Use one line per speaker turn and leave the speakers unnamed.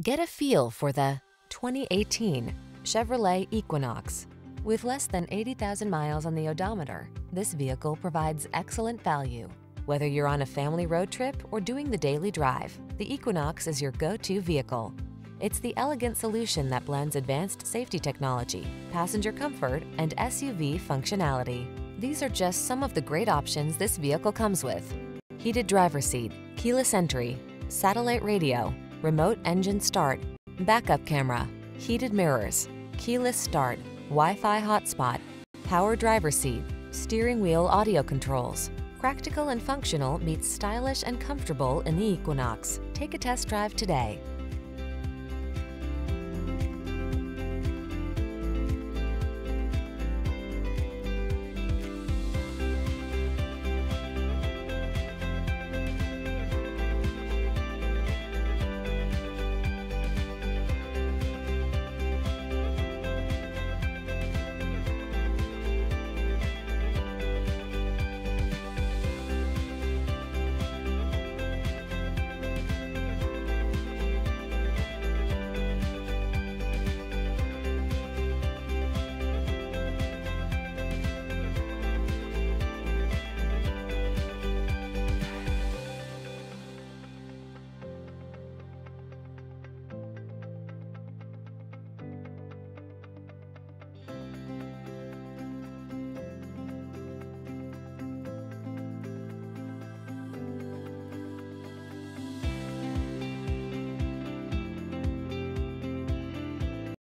Get a feel for the 2018 Chevrolet Equinox. With less than 80,000 miles on the odometer, this vehicle provides excellent value. Whether you're on a family road trip or doing the daily drive, the Equinox is your go-to vehicle. It's the elegant solution that blends advanced safety technology, passenger comfort, and SUV functionality. These are just some of the great options this vehicle comes with. Heated driver seat, keyless entry, satellite radio, remote engine start, backup camera, heated mirrors, keyless start, Wi-Fi hotspot, power driver seat, steering wheel audio controls. Practical and functional meets stylish and comfortable in the Equinox. Take a test drive today.